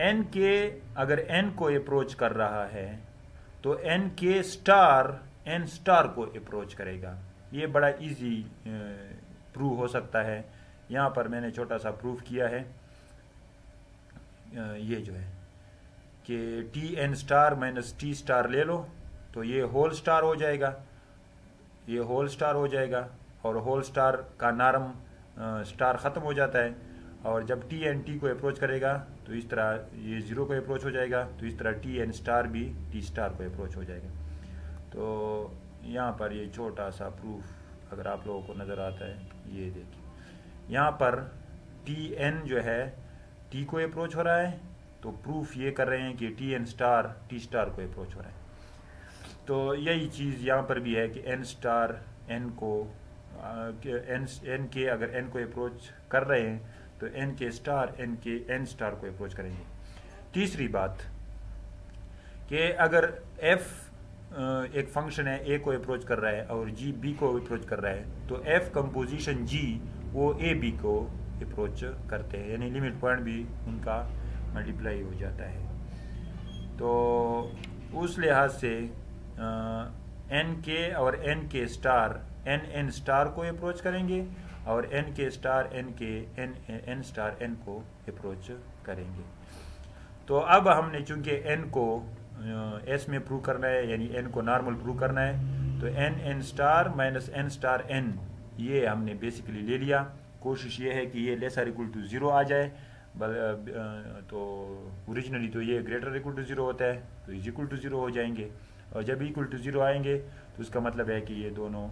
N के अगर N को अप्रोच कर रहा है तो N K star N star को अप्रोच करेगा। ये बड़ा इजी प्रूव हो सकता है। यहाँ पर मैंने छोटा सा प्रूफ किया है। ये जो है कि T N star minus T star ले लो तो ये होल स्टार हो जाएगा। ये होल स्टार हो जाएगा और होल स्टार का नार्म स्टार ख़त्म हो जाता है। और जब टी एन टी को अप्रोच करेगा तो इस तरह ये ज़ीरो को अप्रोच हो जाएगा तो इस तरह टी एन स्टार भी टी स्टार को अप्रोच हो जाएगा। तो यहाँ पर ये छोटा सा प्रूफ अगर आप लोगों को नज़र आता है, ये देखिए। यहाँ पर टी एन जो है टी को अप्रोच हो रहा है तो प्रूफ ये कर रहे हैं कि T N star T star को अप्रोच हो रहा है। तो यही चीज़ यहाँ पर भी है कि एन स्टार एन को एन एन के अगर एन को अप्रोच कर रहे हैं तो N K star N K N star को अप्रोच करेंगे। तीसरी बात कि अगर एफ़ एक फ़ंक्शन है ए को अप्रोच कर रहा है और जी बी को अप्रोच कर रहा है तो एफ़ कंपोजिशन जी वो ए बी को अप्रोच करते हैं। यानी लिमिट पॉइंट भी उनका मल्टीप्लाई हो जाता है। तो उस लिहाज से एन के और N K star N N star को अप्रोच करेंगे और N K star N K N N star N को अप्रोच करेंगे। तो अब हमने चूँकि एन को एस में प्रूव करना है, यानी एन को नॉर्मल प्रूव करना है तो N N star minus N star N ये हमने बेसिकली ले लिया। कोशिश ये है कि ये लेसर इक्वल टू ज़ीरो आ जाए। तो ओरिजिनली तो ये ग्रेटर इक्वल टू ज़ीरो होता है तो इज़ इक्वल टू ज़ीरो हो जाएँगे। और जब इक्वल टू ज़ीरो आएँगे तो उसका मतलब है कि ये दोनों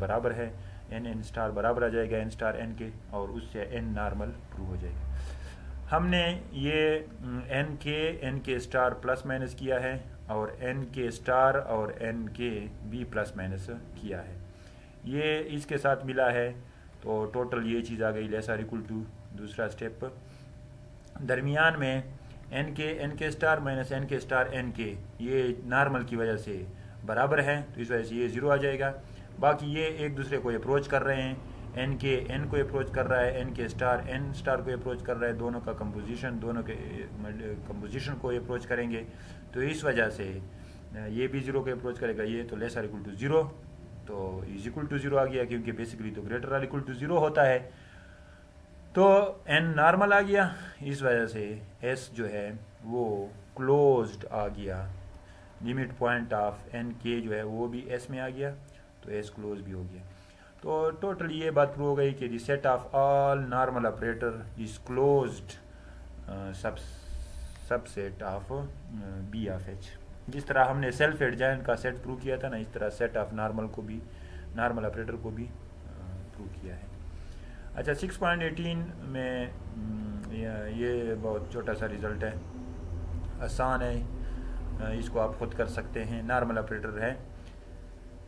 बराबर है एन एन स्टार बराबर आ जाएगा एन स्टार एन के, और उससे एन नॉर्मल प्रूव हो जाएगा। हमने ये एन के एन के स्टार प्लस माइनस किया है, और एन के स्टार और एन के बी प्लस माइनस किया है। ये इसके साथ मिला है तो टोटल ये चीज़ आ गई लेस आर इक्वल टू दूसरा स्टेप दरमियान में N K N K star minus N K star N K ये नॉर्मल की वजह से बराबर है तो इस वजह से ये ज़ीरो आ जाएगा। बाकी ये एक दूसरे को अप्रोच कर रहे हैं। एन के एन को अप्रोच कर रहा है N K star N star को अप्रोच कर रहा है। दोनों का कंपोजिशन दोनों के कंपोजिशन को अप्रोच करेंगे। तो इस वजह से ये भी ज़ीरो को अप्रोच करेगा, ये तो less or equal to zero तो इज़ इक्वल टू ज़ीरो आ गया, क्योंकि बेसिकली तो greater or equal to zero होता है। तो एन नॉर्मल आ गया। इस वजह से एस जो है, वो क्लोज्ड आ गया। लिमिट पॉइंट ऑफ़ एन के जो है, वो भी एस में आ गया। तो एस क्लोज भी हो गया। तो टोटल ये बात प्रूव हो गई कि the set of all normal operator is closed सब subset of B of H जिस तरह हमने सेल्फ एडजाइन का सेट प्रूव किया था ना, इस तरह सेट ऑफ़ नॉर्मल को भी नॉर्मल ऑपरेटर को भी प्रूव किया है। अच्छा 6.18 में ये बहुत छोटा सा रिज़ल्ट है। आसान है। इसको आप खुद कर सकते हैं। नॉर्मल ऑपरेटर है।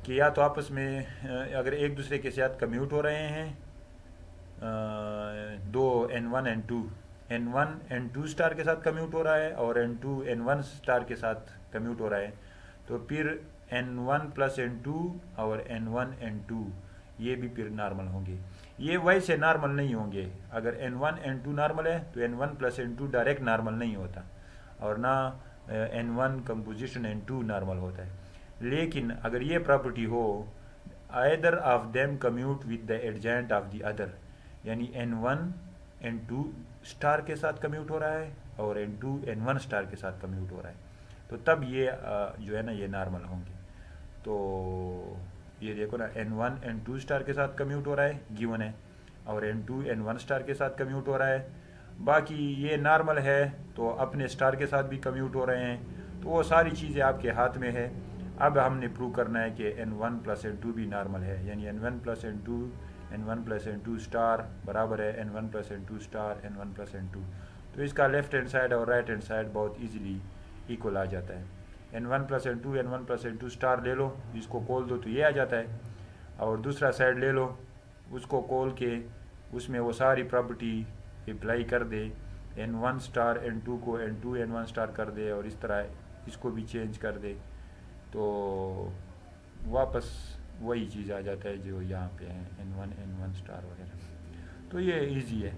कि या तो आपस में अगर एक दूसरे के साथ कम्यूट हो रहे हैं दो N one N two N one N two star के साथ कम्यूट हो रहा है और N two N one star के साथ कम्यूट हो रहा है। तो फिर N one plus N two और एन वन एन टू ये भी फिर नॉर्मल होंगे। ये वैसे नॉर्मल नहीं होंगे। अगर N one N two normal है तो N one plus N two direct normal नहीं होता। और ना N one composition N two normal होता है। लेकिन अगर ये प्रॉपर्टी हो either of them commute with the adjoint of the other यानी N one N two star के साथ कम्यूट हो रहा है और N two N one star के साथ कम्यूट हो रहा है। तो तब ये जो है ना, ये नॉर्मल होंगे। तो ये देखो ना N one N two star के साथ कम्यूट हो रहा है गिवन है। और N two N one star के साथ कम्यूट हो रहा है। बाकी ये नॉर्मल है तो अपने स्टार के साथ भी कम्यूट हो रहे हैं। तो वो सारी चीज़ें आपके हाथ में है। अब हमने प्रूव करना है कि N one plus N two भी नॉर्मल है। यानी N one plus N two N one plus N two star बराबर है N one plus N two star N one plus N two तो इसका लेफ़्ट हैंड साइड और right hand side बहुत easily equal आ जाता है। N one plus N two N one plus N two star ले लो, इसको खोल दो तो ये आ जाता है। और दूसरा साइड ले लो, उसको खोल के उसमें वो सारी प्रॉपर्टी अप्लाई कर दे। N one star N two को N two N one star कर दे और इस तरह इसको भी चेंज कर दे। तो वापस वही चीज़ आ जाता है जो यहाँ पे है N one N one star वगैरह। तो ये इजी है।